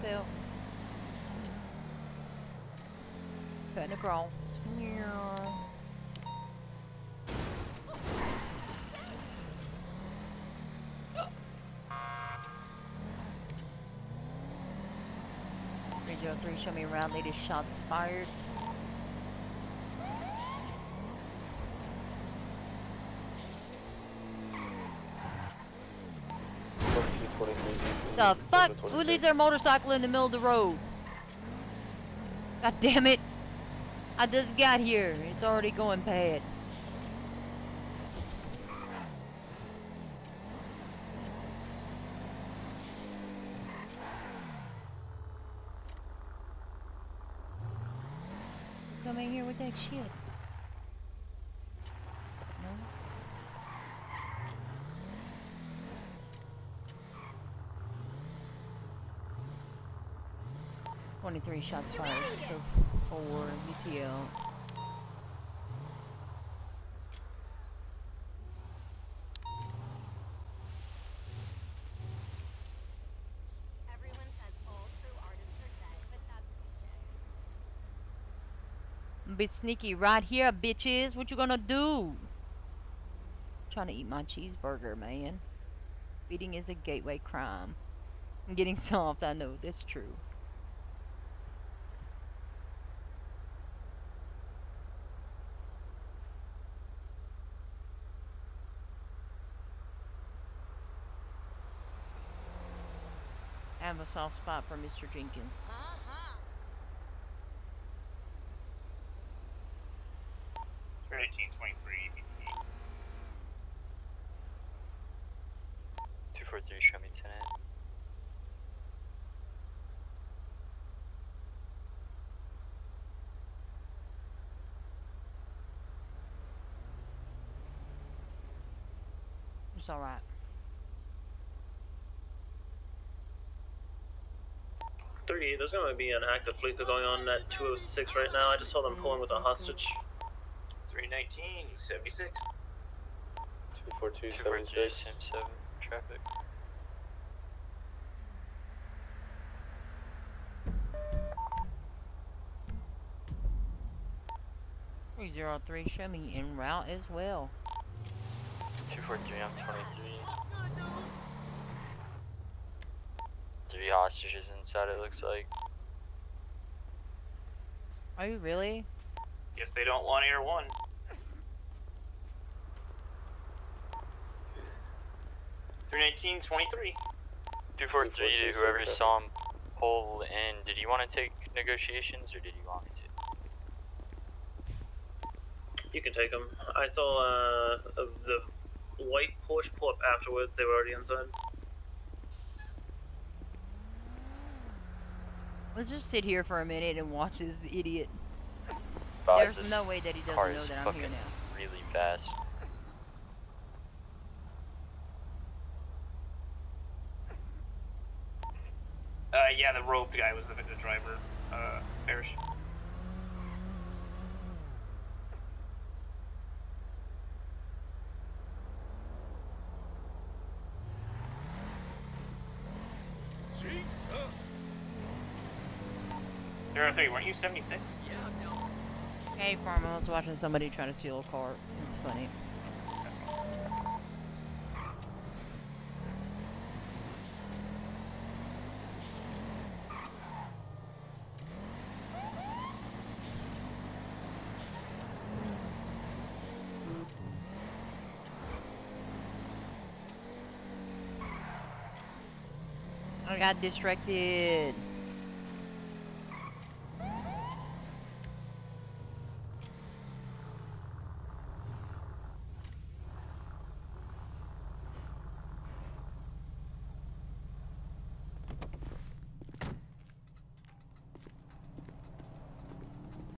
seatbelt. Cutting across. Three zero three, show me around. Latest shots fired. The fuck? Who leaves their motorcycle in the middle of the road? God damn it. I just got here. It's already going bad. Come in here with that shit. No? 23 shots fired. So four UTL. Everyone says all true artists are dead, but that's cliche. Be sneaky right here, bitches. What you gonna do? trying to eat my cheeseburger, man. Feeding is a gateway crime. I'm getting soft, I know. That's true. Have a soft spot for Mr. Jenkins. Eighteen twenty-three. Two four three, show me 10 It's alright. Thirty. There's going to be an active Fleeca going on at 206 right now. I just saw them pulling with a hostage. 319, 76. 242, 243, Sim 7, traffic. Three zero three, show me en route as well. 243, I'm 23. Three hostages inside, it looks like. Are you really? Guess they don't want Air 1. Three nineteen twenty three. 243, to whoever saw him pull in, did you want to take negotiations or did you want me to? You can take them. I saw uh, the white Porsche pull up afterwards. They were already inside. Let's just sit here for a minute and watch this idiot. Guys, There's this no way that he doesn't know that I'm here now. Really fast. Uh, yeah, the rope guy was the, the driver. Uh, Parrish. Weren't you 76? Hey, farm, I was watching somebody try to steal a car. It's funny. I got distracted.